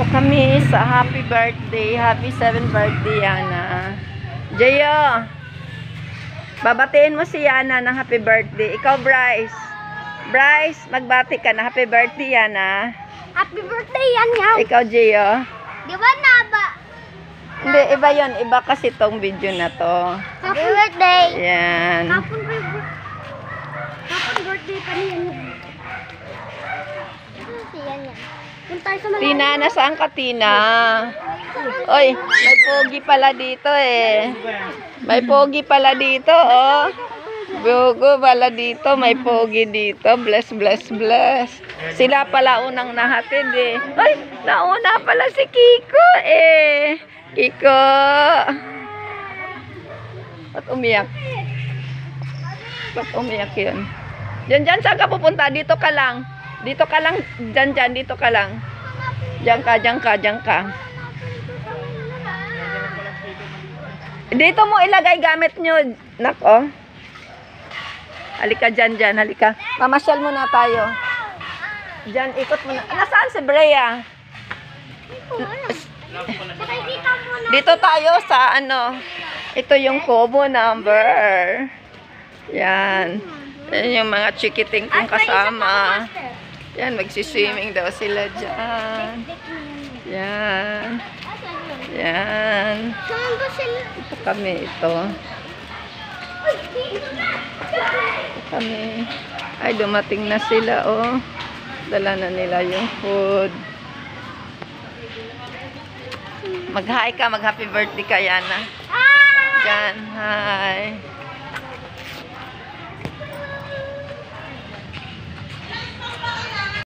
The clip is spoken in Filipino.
Bryce, happy birthday. Happy 7th birthday, Yana. Jayo, babatiin mo si Yana ng happy birthday. Ikaw, Bryce. Bryce, magbati ka na. Happy birthday, Yana. Happy birthday yan yan. Ikaw, Jayo. Di ba na ba? Hindi, iba yon Iba kasi tong video na to. Happy birthday. Yan. Happy birthday. Happy birthday pa niya. Kasi yan yan. Punta tayo sa malalim. Tina, nasaan ka, Tina? Oy, may pogi pala dito eh. May pogi pala dito, oh. Bugo pala dito, may pogi dito. Bless, bless, bless. Sila pala unang nahatid eh. Ay, nauna pala si Kiko eh. Kiko. Ba't umiyak? Ba't umiyak yun? Diyan, diyan, saan ka pupunta? Dito ka lang. Dito ka lang. Diyan, diyan, dito ka lang. Diyan ka, diyan ka, diyan ka. Dito mo ilagay gamit nyo. Nako. Halika dyan, dyan. Halika. Mamasyal muna tayo. Dyan, ikot muna. Nasaan si Brea? Dito tayo sa ano. Ito yung Kobo number. Yan. Yan yung mga chikiting kong kasama. Yan, magsiswimming daw sila dyan. Yan. Yan. Ito kami ito. Ito kami. Ay, dumating na sila, oh. Dala na nila yung food. Mag-hi ka, mag-happy birthday ka, Yana. Ah! Diyan, hi.